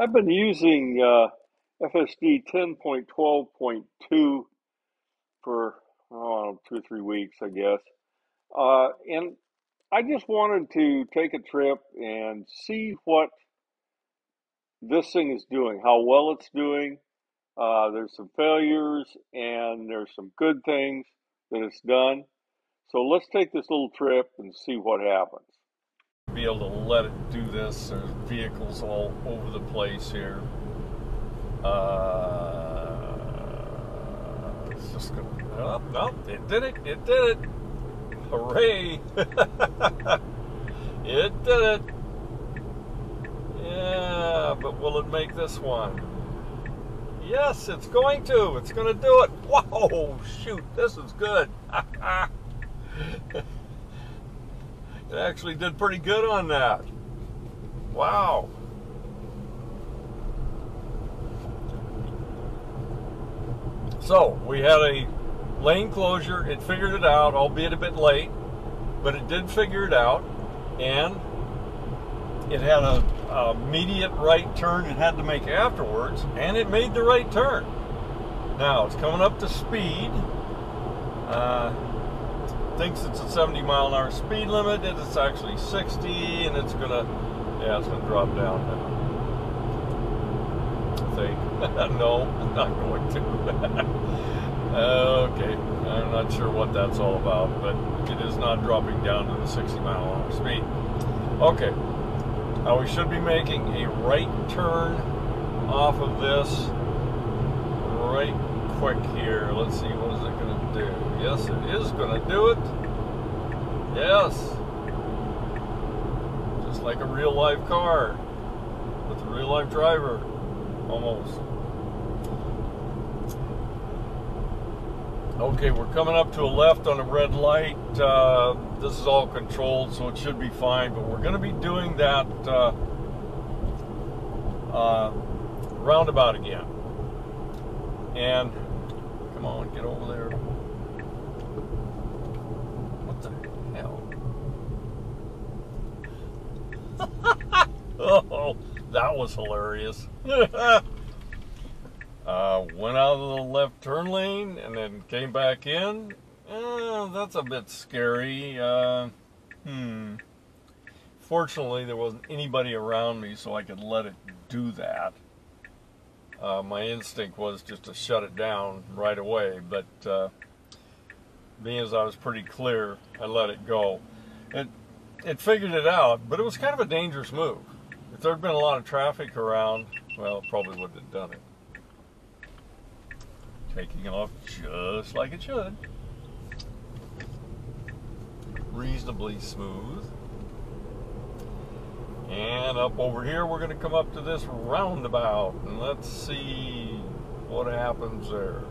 I've been using uh, FSD 10.12.2 for oh, two or three weeks, I guess. Uh, and I just wanted to take a trip and see what this thing is doing, how well it's doing. Uh, there's some failures and there's some good things that it's done. So let's take this little trip and see what happens. Be able to let it do this. There's vehicles all over the place here. Uh, it's just gonna. Oh, no, it did it. It did it. Hooray! it did it. Yeah, but will it make this one? Yes, it's going to. It's going to do it. Whoa, shoot, this is good. it actually did pretty good on that. Wow. So, we had a lane closure. It figured it out, albeit a bit late, but it did figure it out. And it had a, a immediate right turn it had to make afterwards, and it made the right turn. Now it's coming up to speed. Uh, thinks it's a 70 mile an hour speed limit, and it's actually 60, and it's gonna, yeah, it's gonna drop down now. I think. no, it's not going to. okay, I'm not sure what that's all about, but it is not dropping down to the 60 mile an hour speed. Okay, now we should be making a right turn off of this right quick here. Let's see, what is it to do? Yes, it is going to do it. Yes. Just like a real life car with a real life driver, almost. Okay, we're coming up to a left on a red light. Uh, this is all controlled, so it should be fine. But we're going to be doing that uh, uh, roundabout again. And come on, get over there. What the hell? oh, that was hilarious. Uh, went out of the left turn lane and then came back in. Eh, that's a bit scary. Uh, hmm. Fortunately, there wasn't anybody around me, so I could let it do that. Uh, my instinct was just to shut it down right away, but uh, being as I was pretty clear, I let it go. It it figured it out, but it was kind of a dangerous move. If there had been a lot of traffic around, well, probably wouldn't have done it taking off just like it should. Reasonably smooth. And up over here, we're going to come up to this roundabout and let's see what happens there.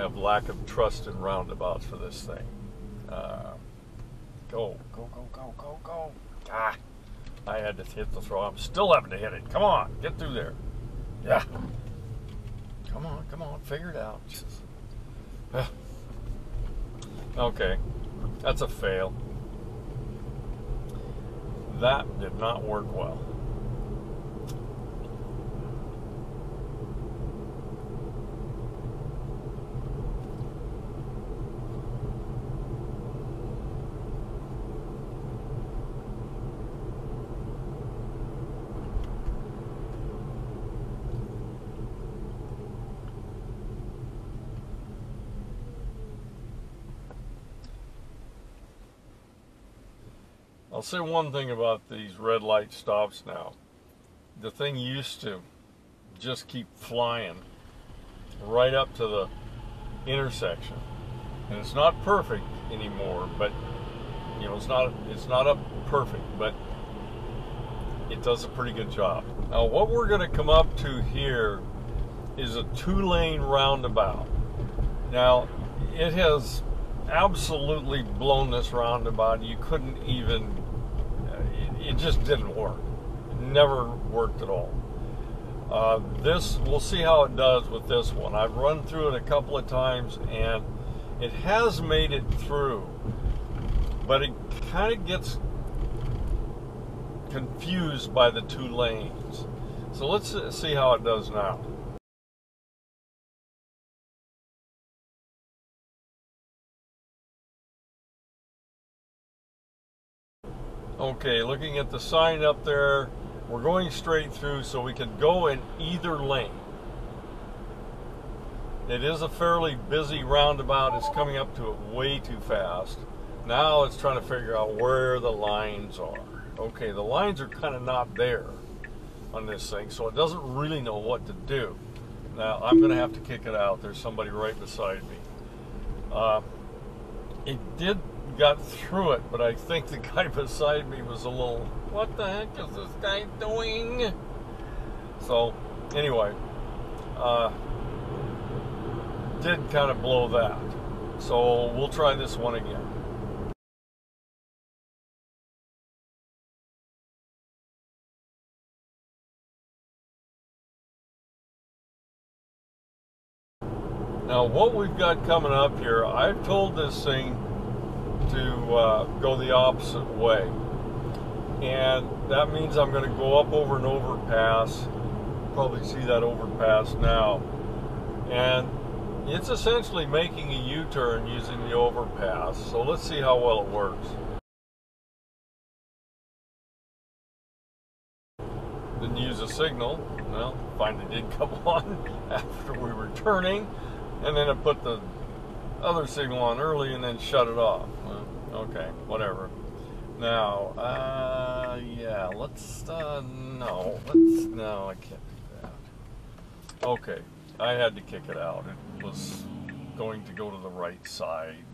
have lack of trust in roundabouts for this thing. Uh, go, go, go, go, go, go. Ah, I had to hit the throw. I'm still having to hit it. Come on, get through there. Yeah. Come on, come on, figure it out. okay, that's a fail. That did not work well. I'll say one thing about these red light stops now. The thing used to just keep flying right up to the intersection. And it's not perfect anymore, but you know, it's not it's not up perfect, but it does a pretty good job. Now what we're going to come up to here is a two-lane roundabout. Now, it has absolutely blown this roundabout. You couldn't even it just didn't work. It never worked at all. Uh, this, we'll see how it does with this one. I've run through it a couple of times and it has made it through, but it kind of gets confused by the two lanes. So let's see how it does now. Okay, looking at the sign up there, we're going straight through so we can go in either lane. It is a fairly busy roundabout. It's coming up to it way too fast. Now it's trying to figure out where the lines are. Okay, the lines are kind of not there on this thing, so it doesn't really know what to do. Now I'm going to have to kick it out. There's somebody right beside me. Uh, it did got through it, but I think the guy beside me was a little, what the heck is this guy doing? So, anyway, uh, did kind of blow that. So, we'll try this one again. Now, what we've got coming up here, I've told this thing to uh, go the opposite way. And that means I'm going to go up over an overpass. Probably see that overpass now. And it's essentially making a U-turn using the overpass. So let's see how well it works. Didn't use a signal. Well, finally did come on after we were turning. And then it put the other signal on early and then shut it off. Well, okay, whatever. Now, uh, yeah, let's, uh, no, let's, no, I can't do that. Okay, I had to kick it out. It was going to go to the right side.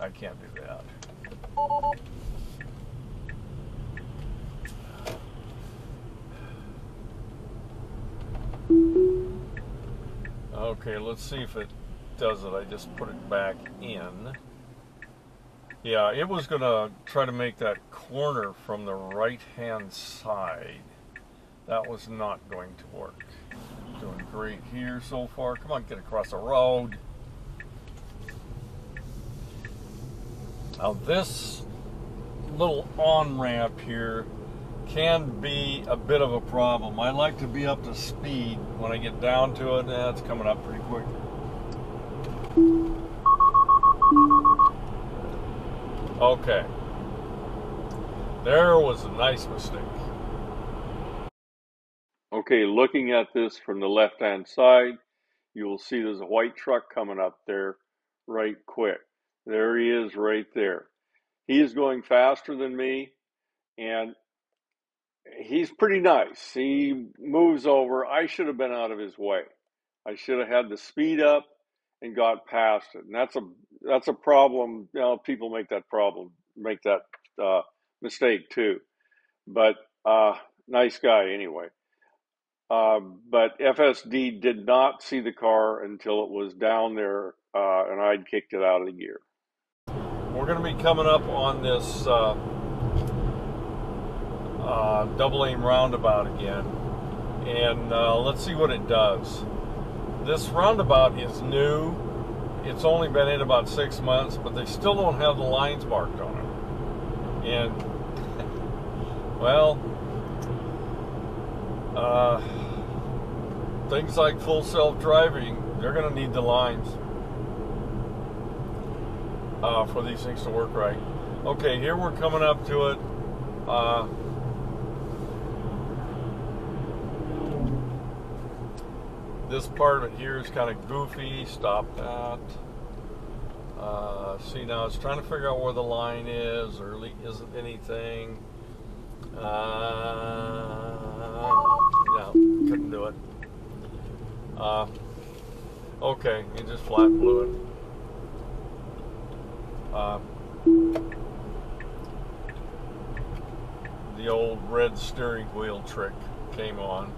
I can't do that. Okay, let's see if it does it. I just put it back in. Yeah, it was going to try to make that corner from the right-hand side. That was not going to work. Doing great here so far. Come on, get across the road. Now this little on-ramp here can be a bit of a problem. I like to be up to speed when I get down to it. That's coming up pretty quick. Okay. There was a nice mistake. Okay, looking at this from the left hand side, you will see there's a white truck coming up there right quick. There he is right there. He is going faster than me and he's pretty nice. He moves over. I should have been out of his way. I should have had the speed up and got past it. And that's a that's a problem. You know, people make that problem, make that uh, mistake too. But uh, nice guy anyway. Uh, but FSD did not see the car until it was down there, uh, and I'd kicked it out of the gear. We're going to be coming up on this uh, uh, double aim roundabout again, and let's see what it does. This roundabout is new it's only been in about six months, but they still don't have the lines marked on it. And, well, uh, things like full self driving, they're going to need the lines uh, for these things to work right. Okay, here we're coming up to it. Uh, this part of it here is kind of goofy. Stop that. Uh, see now it's trying to figure out where the line is. Really isn't anything. Uh, no, couldn't do it. Uh, okay, it just flat blew it. Uh, the old red steering wheel trick came on.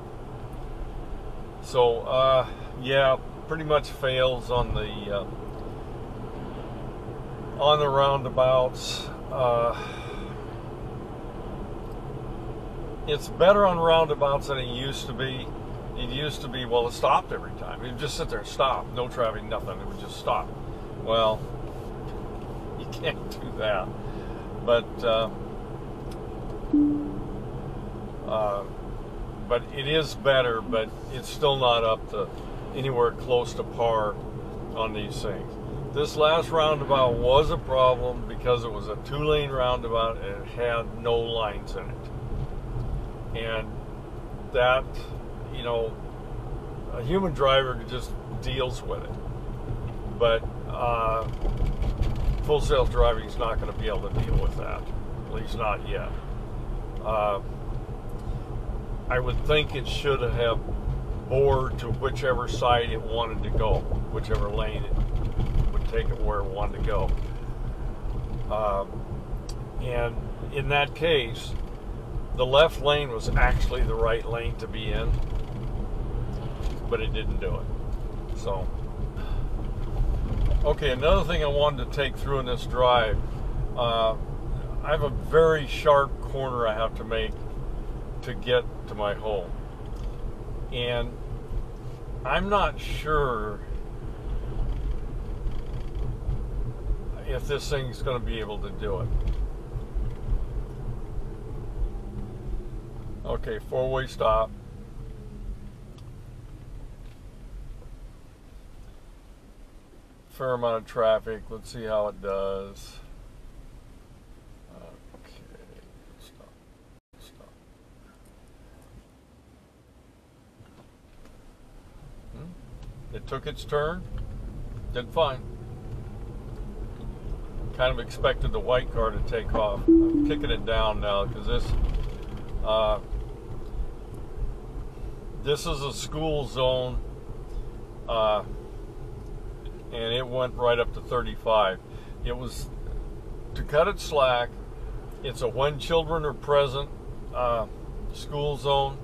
So, uh, yeah, pretty much fails on the uh, on the roundabouts. Uh, it's better on roundabouts than it used to be. It used to be, well, it stopped every time. Would just sit there and stop. No traffic, nothing. It would just stop. Well, you can't do that. But, uh, uh, but it is better, but it's still not up to anywhere close to par on these things. This last roundabout was a problem because it was a two lane roundabout and it had no lines in it. And that, you know, a human driver just deals with it. But uh, full self driving is not going to be able to deal with that, at least not yet. Uh, I would think it should have bored to whichever side it wanted to go, whichever lane it would take it where it wanted to go. Um, and in that case, the left lane was actually the right lane to be in, but it didn't do it. So, okay, another thing I wanted to take through in this drive, uh, I have a very sharp corner I have to make to get to my home. And I'm not sure if this thing's going to be able to do it. Okay, four way stop. Fair amount of traffic. Let's see how it does. It took its turn, did fine. Kind of expected the white car to take off. I'm kicking it down now because this uh, this is a school zone, uh, and it went right up to 35. It was to cut it slack. It's a when children are present uh, school zone,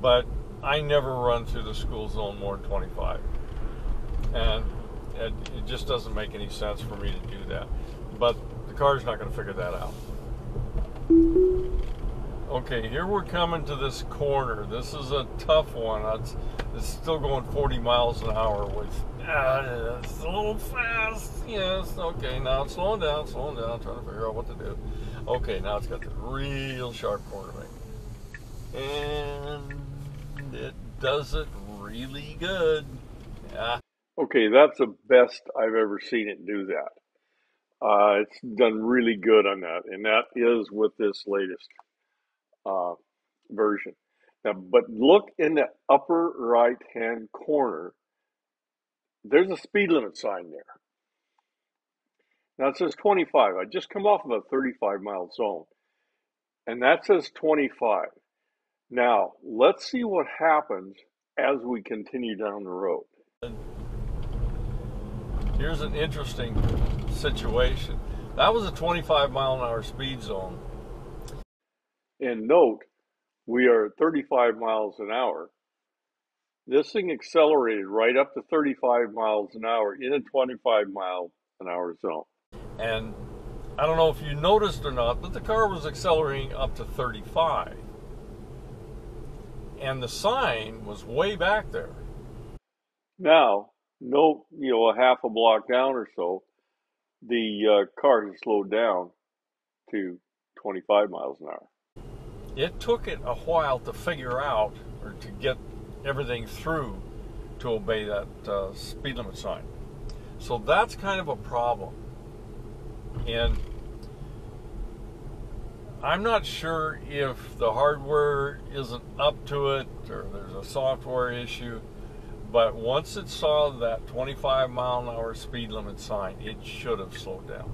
but I never run through the school zone more than 25. And it, it just doesn't make any sense for me to do that. But the car's not going to figure that out. Okay, here we're coming to this corner. This is a tough one. It's, it's still going 40 miles an hour, which uh, it's a little fast. Yes, okay, now it's slowing down, slowing down, trying to figure out what to do. Okay, now it's got the real sharp corner. And it does it really good. Yeah. Okay, that's the best I've ever seen it do that. Uh, it's done really good on that, and that is with this latest uh, version. Now, but look in the upper right hand corner. There's a speed limit sign there. Now it says 25. I just come off of a 35 mile zone, and that says 25. Now, let's see what happens as we continue down the road. Here's an interesting situation. That was a 25 mile an hour speed zone. And note, we are at 35 miles an hour. This thing accelerated right up to 35 miles an hour in a 25 mile an hour zone. And I don't know if you noticed or not, but the car was accelerating up to 35 and the sign was way back there. Now, no, you know, a half a block down or so, the uh, car has slowed down to 25 miles an hour. It took it a while to figure out or to get everything through to obey that uh, speed limit sign. So that's kind of a problem. And I'm not sure if the hardware isn't up to it or there's a software issue, but once it saw that 25 mile an hour speed limit sign, it should have slowed down.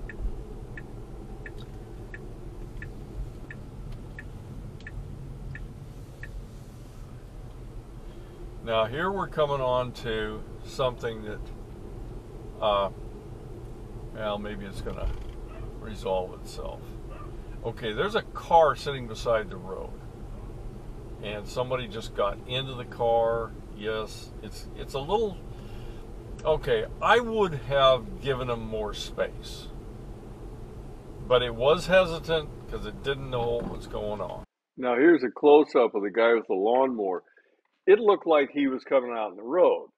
Now here we're coming on to something that, uh, well, maybe it's going to resolve itself. Okay, there's a car sitting beside the road. And somebody just got into the car. Yes, it's it's a little Okay, I would have given him more space. But it was hesitant because it didn't know what was going on. Now here's a close up of the guy with the lawnmower. It looked like he was coming out in the road.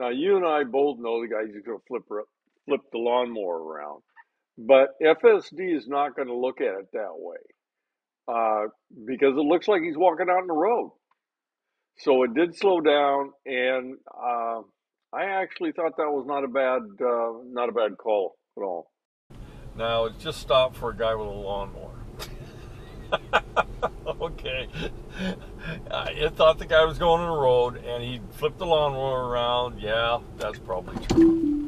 Now you and I both know the guy's to flip flip the lawnmower around, but FSD is not going to look at it that way uh, because it looks like he's walking out in the road. So it did slow down, and uh, I actually thought that was not a bad uh, not a bad call at all. Now it just stopped for a guy with a lawnmower. okay. It thought the guy was going on the road and he flipped the lawnmower around. Yeah, that's probably true.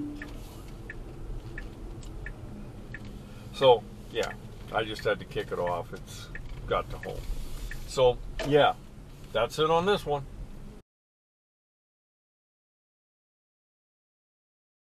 So, yeah, I just had to kick it off. It's got to home. So, yeah, that's it on this one.